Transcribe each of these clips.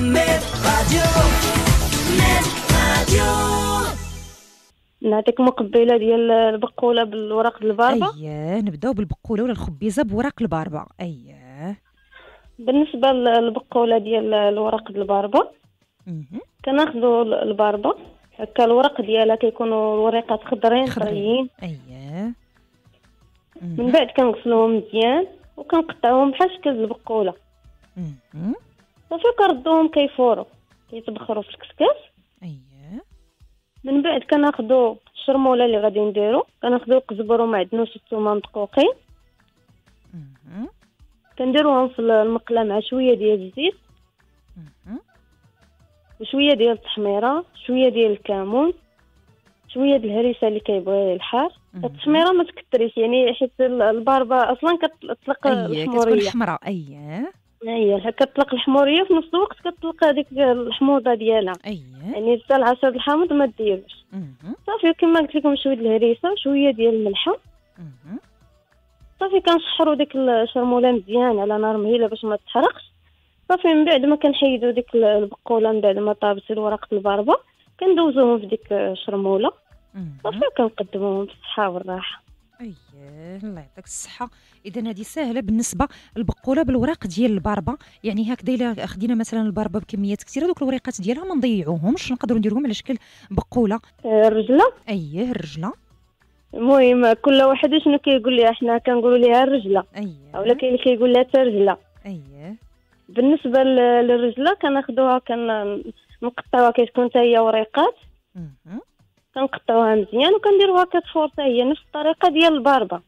ميد راديو ميد راديو نعطيك مقبلة ديال البقولة بالورق د الباربة. أييه نبداو بالبقولة ولا الخبيزة بوراق الباربة. أييه. بالنسبة للبقولة ديال الورق د الباربة. كناخذوا الباربة. هكا الورق ديالها كيكونوا الوريقات خضرين خضرين. طريين. أييه. من. بعد كنغسلوهم مزيان وكنقطعوهم بحال شكل البقولة. صافي كنردوهم كيفوروا كيتبخروا في الكسكاس اييه من بعد كناخذوا الشرموله اللي غادي نديرو كناخذوا القزبر ومعدنوس والثومه مدقوقين. كنديروهم في المقلة مع شوية ديال الزيت. وشوية ديال التحميرة شوية ديال الكمون شوية ديال الهريسة اللي كيبغي الحار. التحميرة ما يعني حيت الباربة أصلا كتطلق اييه كتكون الحمورية. حمراء. اييه هي هكا كتطلق الحمورية وفي نفس الوقت كتطلق هذيك الحموضة ديالها. اييه يعني حتى العصير الحامض ما ديروش. صافي كما قلت لكم شوية الهريسة وشويه ديال الملحة. صافي كنشحروا ديك الشرمولة مزيان على نار مهيلة باش ما تحرقش. صافي من بعد ما كنحيدوا ديك البقولة من بعد ما طابت الورق الباربة كندوزوهم في ديك الشرمولة. صافي كنقدموهم بالصحه والراحة. أييه الله يعطيك الصحة. اذا هذه سهلة بالنسبة البقوله بالوراق ديال الباربه يعني هكذا الا خدينا مثلا الباربه بكميات كثيرة دوك الوريقات ديالها ما نضيعوهمش نقدروا نديروهم على شكل بقولة. آه، الرجلة؟ أييه الرجلة. المهم كل واحد شنو كيقول لها حنا كنقولوا ليها الرجلة. أييه. أولا كاين اللي كيقول لها حتى رجله أييه. بالنسبة للرجلة كناخذوها كن نقطعوها كتكون حتى هي وريقات. كنقطعوها مزيان وكنديروها كتفور حتى هي نفس الطريقة ديال الباربه.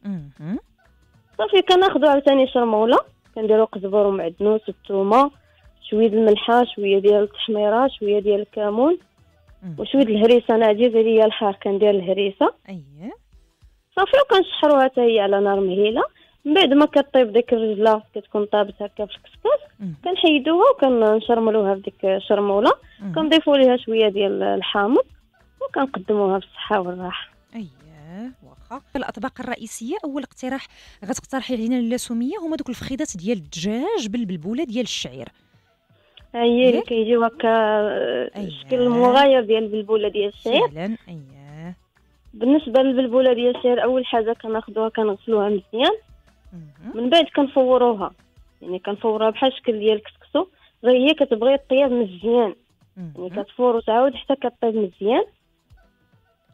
صافي كناخذو عاوتاني شرموله كنديرو قزبر ومعدنوس والثومه شوية د الملحة شوية ديال التحميرة شوية ديال الكمون. وشوية د الهريسة أنا عزيزه ليا الحار كندير الهريسة أييه صافي وكنشحروها حتى هي على نار مهيلة من بعد ما كطيب ديك الرجلة كتكون طابت هكا في الكسكاس مهم. كنحيدوها وكنشرملوها في ديك الشرمولة. كنضيفوا ليها شوية ديال الحامض وكنقدموها بالصحة والراحة. اييه واخا. الأطباق الرئيسية أول اقتراح غتقترحي علينا اللاسوميه هما دوك الفخيدات ديال الدجاج بالبلبولة ديال الشعير. هي اللي؟ كيجيو هكا. الشكل مغاير ديال البلبولة ديال الشعير. فعلا اييه بالنسبة للبلبولة ديال الشعير أول حاجة كناخذوها كنغسلوها مزيان. من بعد كنفوروها يعني كنفوروها بحال الشكل ديال الكسكسو. غير هي كتبغي طياب مزيان. يعني. كتفور وتعاود حتى كطيب مزيان.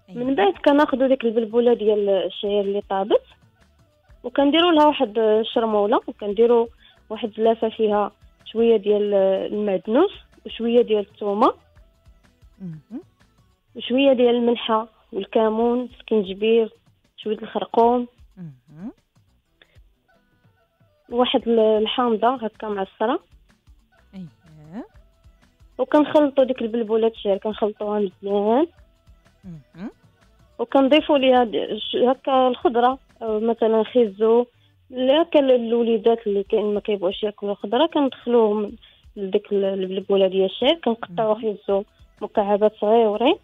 من أييه. بعد كناخذوا ديك البلبولة ديال الشعير اللي طابت وكنديروا لها واحد الشرمولة وكنديروا واحد زلافه فيها شوية ديال المعدنوس وشوية ديال الثومه. وشوية ديال الملحة والكمون السكنجبير شوية الخرقوم. واحد الحامضة هكا معصرة اييه وكنخلطوا ديك البلبولات الشعير كنخلطوها مزيان. وكنضيفوا ليها هكا الخضرة مثلا خيزو هكا ال- الوليدات اللي كاين ما كيبغوش ياكلوا الخضرة كندخلوهم لديك ال- البلبوله ديال الشعير كنقطعوا خيزو مكعبات صغيورين.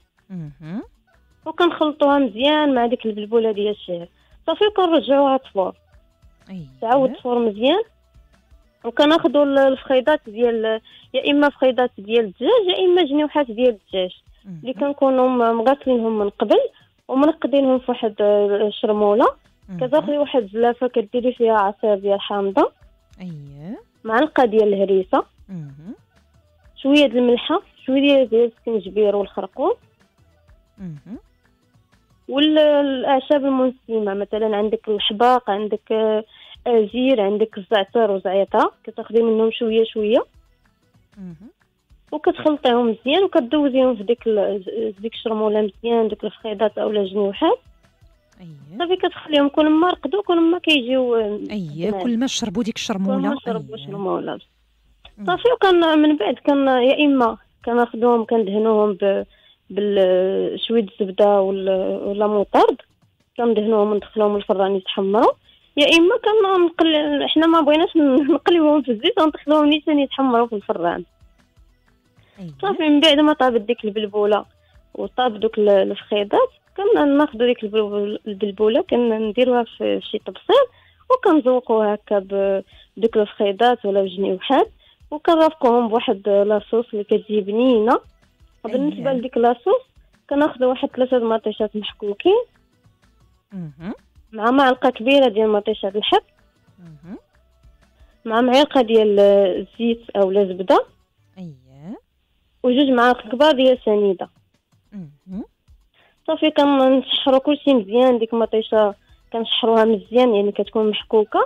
وكنخلطوها مزيان مع ديك البلبوله ديال الشعير صافي كنرجعوها تفور اييه تعاود تفور مزيان. وكناخذوا ال- الفخيضات ديال يا إما فخيضات ديال الدجاج يا إما جنيوحات ديال الدجاج. اللي. كنكونوا مغسلينهم من قبل. ومنقدينهم في واحد آه، الشرموله مهم. كتاخذي واحد الزلافه كديري فيها عصير ديال الحامضه أييه معلقه ديال الهريسة. شوية ديال الملحة شوية ديال السكنجبير والخرقوم. والأعشاب المنسمه مثلا عندك الحباق عندك آه، الجير عندك الزعتر وزعيطه كتاخدي منهم شوية شوية. وكتخلطيهم مزيان وكدوزيهم في ديك ال- ديك الشرمولة مزيان ديك الفخيضات اولا أييه صافي كتخليهم كل ما رقدوا كل ما كيجيو آه، أييه جمال. كل ما شربوا ديك كل الشرمولة ما شربوا أييه. شرموله مم. صافي وكان من بعد كان يا إما كناخذوهم كندهنوهم ب بال شوية الزبده ولا مطرد كندهنوهم وندخلوهم الفران يتحمروا يا إما كنقل حنا ما بغيناش نقليوهم في الزيت وندخلوهم نيشان يتحمروا في الفران. صافي من بعد ما طابت ديك البلبولة وطاب دوك ال- الفخيضات كناخذوا ديك البلبول- البلبولة كنديروها في شي طبسيل وكنزوقوها هكا ب- بديك الفخيضات ولا بجنيوحات وكنرافقوهم بواحد لاصوص اللي كتجي بنينة وبالنسبة أييه. لديك لاصوص كناخذ واحد ثلاثة مطيشات محكوكين. مع معلقة كبيرة ديال مطيشات الحب. مع معلقة ديال الزيت اولا زبدة اييه وجوج معالق كبار ديال سنيدة. صافي كنشحرو كلشي مزيان ديك المطيشه كنشحروها مزيان يعني كتكون محكوكة.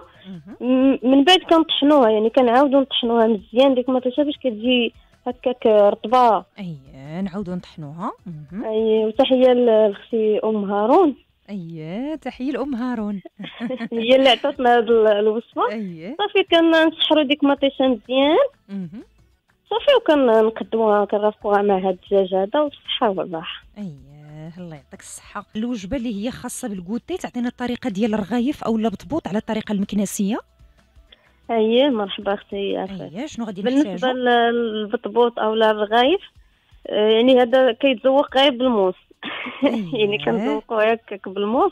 من بعد كنطحنوها يعني كنعاودو نطحنوها مزيان. ديك المطيشه باش كتجي هكاك رطبة. اييه نعاودو نطحنوها. مهم. أي وتحية لختي أم هارون. اييه تحية لأم هارون. هي اللي عطاتنا هاد ال- الوصفة. اييه صافي كنشحرو ديك المطيشه مزيان. صافي وكنقدموها كنرافقوها مع هاد الدجاج هذا والصحة والراحة. أييه الله يعطيك الصحة. الوجبة اللي هي خاصة بالكوتي تعطينا الطريقة ديال الرغايف أو بطبوط على الطريقة المكنسيه أييه مرحبا أختي أييه شنو غادي بالنسبة نحتاجو للبطبوط أو الرغايف آه، يعني هذا كيتذوق غير بالموس. يعني كنذوقوه هكاك بالموس.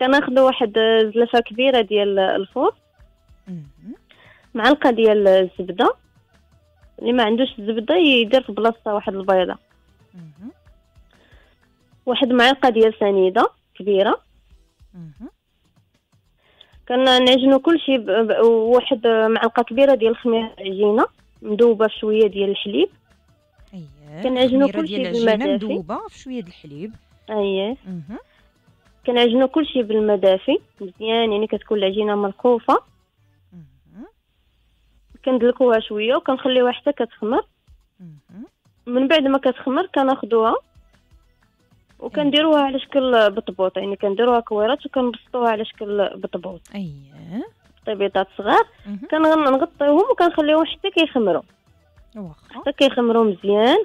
كناخذوا واحد زلفة كبيرة ديال الفور مهم. معلقة ديال الزبدة. اللي ما عندوش الزبده يدير في بلاصتها واحد البيضة. واحد معلقة ديال سنيدة كبيرة مهم. كنعجنوا كلشي ب- ب- وواحد معلقة كبيرة ديال الخميره عجينة مذوبه في شوية ديال الحليب أييه كنعجنوا خميرة كلشي ديال العجينه بالماء. مذوبه في شوية د الحليب أييه مهم. كنعجنوا كلشي بالماء دافي مزيان يعني كتكون العجينة ملقوفة مهم. كندلكوها شوية وكنخليوها حتى كتخمر. من بعد ما كتخمر كناخدوها وكنديروها على شكل بطبوط يعني كنديروها كويرات وكنبسطوها على شكل بطبوط. أييه. طيبيطات صغار. كنغطيوهم وكنخليوهم حتى كيخمروا. واخا. حتى كيخمروا مزيان.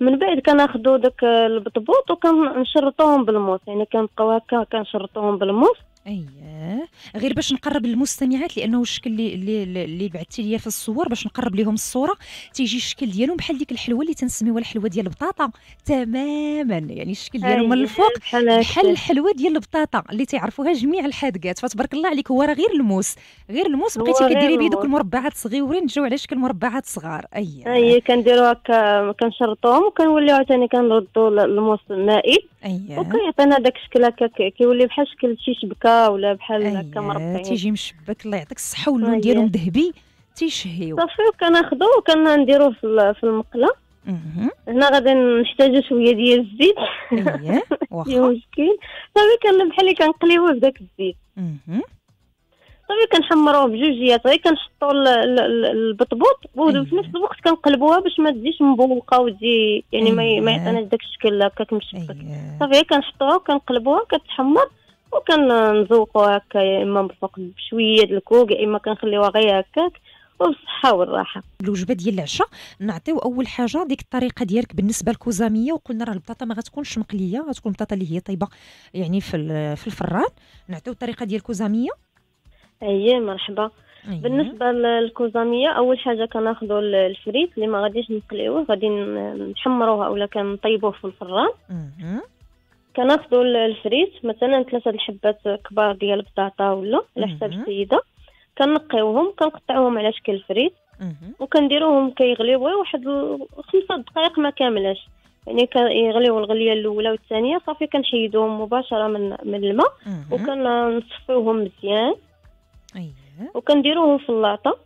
من بعد كناخدو داك البطبوط وكنشرطوهم بالموس يعني كنبقاو هكا كنشرطوهم بالموس. اييه غير باش نقرب للمستمعات لأنه الشكل اللي اللي, اللي بعثتي ليا في الصور باش نقرب لهم الصورة تيجي الشكل ديالهم بحال ديك الحلوة اللي تنسميوها الحلوة ديال البطاطا. تماما. يعني الشكل ديالهم من أييه، الفوق بحال. الحلوة ديال البطاطا اللي تعرفوها جميع الحادقات. فتبارك الله عليك هو راه غير الموس. غير الموس بقيتي كديري بيه دوك. المربعات صغيورين جاو على شكل مربعات صغار. اييه أي كنديرو هكا كنشرطوهم وكنوليو عاوتاني كنردو الموس المائي اييه وكيعطينا داك الشكل هكا كي- كيولي بحال شكل شي شبكه ولا بحال هكا مربعين. تيجي مشبك الله يعطيك الصحة واللون. ديالهم ذهبي تيشهيو. صافي وكناخدو وكنديروه في في المقلة. هنا غادي نحتاجو شوية ديال الزيت. اييه واخا. مشكل. صافي كان بحال اللي كنقليوه في داك الزيت. صافي كنحمروه بجوجيات غير كنحطوا ال- ال- ال- البطبوط وفي. نفس الوقت كنقلبوها باش ما تجيش مبوقة وتجي يعني ما. يعطيناش داك الشكل هكاك مشبك. صافي غير كنحطوها وكنقلبوها كتحمر. وكنذوقوها هكا يا إما بالفوق بشوية د الكوك يا إما كنخليوها غير هكاك وبالصحه والراحة. الوجبة ديال العشاء نعطيو أول حاجة ديك الطريقة ديالك بالنسبة للكوزامية وقلنا راه البطاطا ما غتكونش مقليه غتكون البطاطا اللي هي طيبة يعني في في الفران. نعطيو الطريقة ديال الكوزامية. أييه مرحبا. أييه. بالنسبة للكوزامية أول حاجة كناخذوا الفريت اللي ما غاديش نقليوه غادي نحمروه اولا كنطيبوه في الفران. كناخذوا الفريت مثلا ثلاثة الحبات كبار ديال البطاطا ولا على حساب. السيدة. كنقيوهم كنقطعوهم على شكل فريت. وكنديروهم كيغليو واحد خمسة دقائق ما كاملاش يعني كيغليو الغلية الأولى والثانية. صافي كنحيدوهم مباشرة من من الماء. وكنصفيوهم مزيان. أييه. وكنديروهم في اللاطة.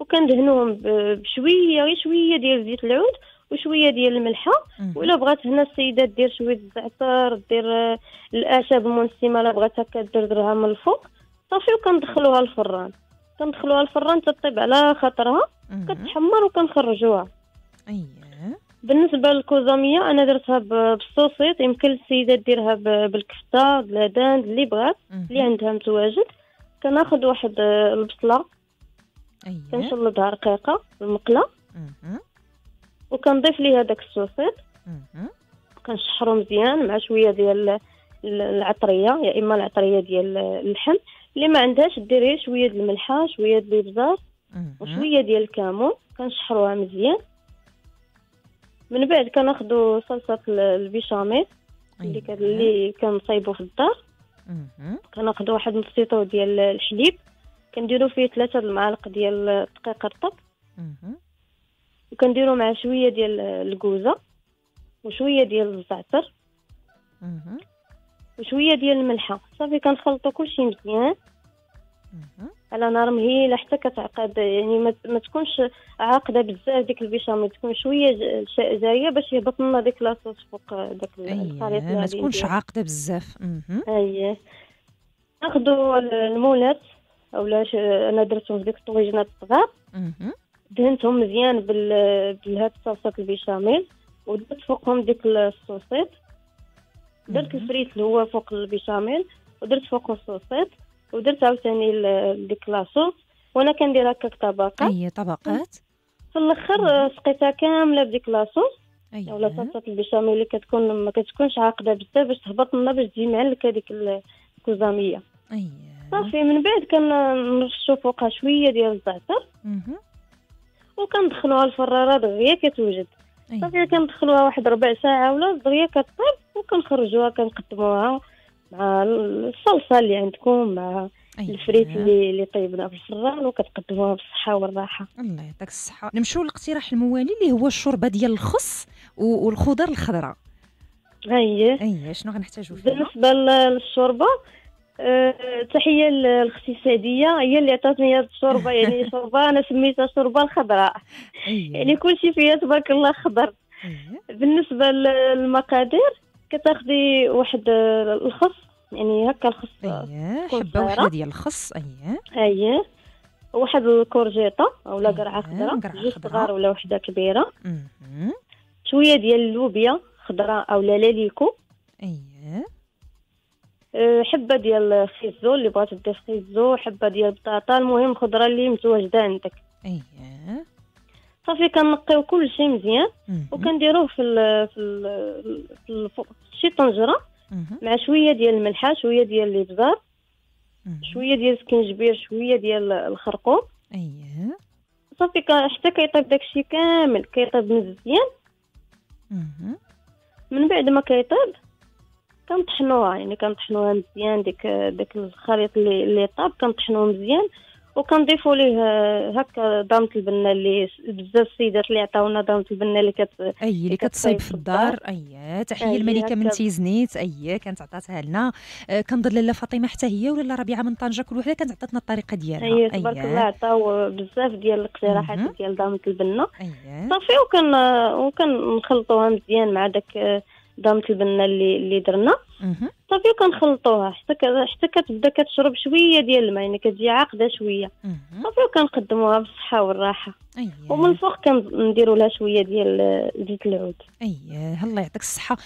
وكندهنوهم بشوية غير شوية ديال زيت العود. وشوية ديال الملحة. ولا بغات هنا السيدة دير شوية الزعتر دير آه، الأعشاب المنسمة لا بغات هكا دردرها من الفوق صافي وكندخلوها الفران كندخلوها الفران تطيب على خاطرها. كتحمر وكنخرجوها اييه بالنسبة للكوزامية أنا درتها بالصوصيط يمكن السيدة ديرها بالكفتة بالهدان اللي بغات. اللي عندها متواجد كناخذ واحد آه، البصلة اييه كنشلضها رقيقة بالمقله. وكنضيف ليها داك الصوصيط مهم. كنشحرو مزيان مع شوية ديال ال- العطرية يا إما العطرية ديال اللحم اللي ما عندهاش ديري شوية د الملحة شوية د الابزار. وشوية ديال الكمون كنشحروها مزيان من بعد كناخدو صلصة ال- البيشاميل اللي كان اللي كنصايبو في الدار. كناخدو واحد نصيطو ديال الحليب كنديرو فيه ثلاثة المعالق ديال الدقيق رطب. وكنديرو مع شوية ديال الكوزة وشوية ديال الزعتر. وشوية ديال الملحة صافي كنخلطو كلشي مزيان. على نار مهيلة حتى كتعقد يعني ما, ما تكونش عاقدة بزاف ديك البيشاميل تكون شوية جاية باش يهبط لنا ديك لاصوص فوق داك الخليط ما تكونش. عاقدة بزاف. أييه ناخدو المولات اولا أنا درتهم في ديك الطويجنات الصغار. دهنتهم مزيان بال بهاد صلصه البيشاميل ودرت فوقهم ديك الصوصيط درت. الفريت اللي هو فوق البيشاميل ودرت فوقه الصوصيط ودرت عاوتاني ديك la sauce وأنا كندير هكاك طبقات أي طبقات؟ في الأخر آه، سقيتها كاملة بديك la sauce اولا اييه صلصه البيشاميل اللي كتكون ما كتكونش عاقدة بزاف باش تهبط لنا باش تجي معلكه ديك ال- الكوزامية. اييه صافي من بعد كنرشو فوقها شوية ديال الزعتر. وكندخلوها الفرارة دغيا كتوجد. صافي كندخلوها واحد ربع ساعة ولا دغيا كطيب وكنخرجوها كنقدموها مع الصلصة اللي عندكم مع أييه. الفريت اللي اللي طيبناه في الفران وكتقدموها بالصحة والراحة. الله يعطيك الصحة. نمشيو للاقتراح الموالي اللي هو الشوربة ديال الخس و- والخضر الخضراء. هاهي اي شنو غنحتاجو فيها؟ بالنسبة للشوربة أه تحية للاقتصاديه هي اللي عطاتني هاد الشوربة يعني شوربة أنا سميتها شوربة الخضراء. اييه يعني كلشي فيها تبارك الله خضر. اييه بالنسبة للمقادير كتاخدي واحد آه، الخص. يعني هكا الخص اييه تكون حبة وحدة صغيرة. ديال الخس اييه هاي واحد الكورجيطة اولا أييه، قرعة خضراء. جوج. صغار ولا وحدة كبيرة. مهم. شوية ديال اللوبيا خضراء اولا لاليكو. اييه حبة ديال خيزو اللي بغات دير خيزو حبة ديال البطاطا المهم الخضره اللي متواجدة عندك اييه صافي كنقيو كل شيء مزيان. وكنديروه في ال في ال في الف- شي طنجرة. مع شوية ديال الملحة شوية ديال الابزار. شوية ديال السكنجبير شوية ديال الخرقوم اييه صافي حتى كيطيب داكشي كامل كيطيب مزيان. من بعد ما كيطيب كنطحنوها يعني كنطحنوها مزيان ديك داك الخليط اللي اللي طاب كنطحنوه مزيان وكنضيفوا ليه آه، هكا ضامة البنة اللي بزاف السيدات اللي عطاونا ضامة البنة اللي كت أي اللي كتصايب كتصايب في الدار. أي تحية الملكة. من تيزنيت. أي كانت عطاتها لنا. آه، كنظن لاله فاطمة حتى هي ولا ربيعة من طنجة. كل وحدة كانت عطاتنا الطريقة ديالها. هي تبارك الله. عطاو بزاف ديال الاقتراحات. ديال ضامة البنة. أي. صافي وكن وكنخلطوها مزيان مع داك ضامة البنه اللي اللي درنا. صافي وكنخلطوها حتى حتى كتبدا كتشرب شوية ديال الماء يعني كتجي عاقدة شوية. صافي وكنقدموها بالصحة والراحة. أي. ومن الفوق كنديروا لها شوية ديال زيت العود. أي. الله يعطيك الصحة.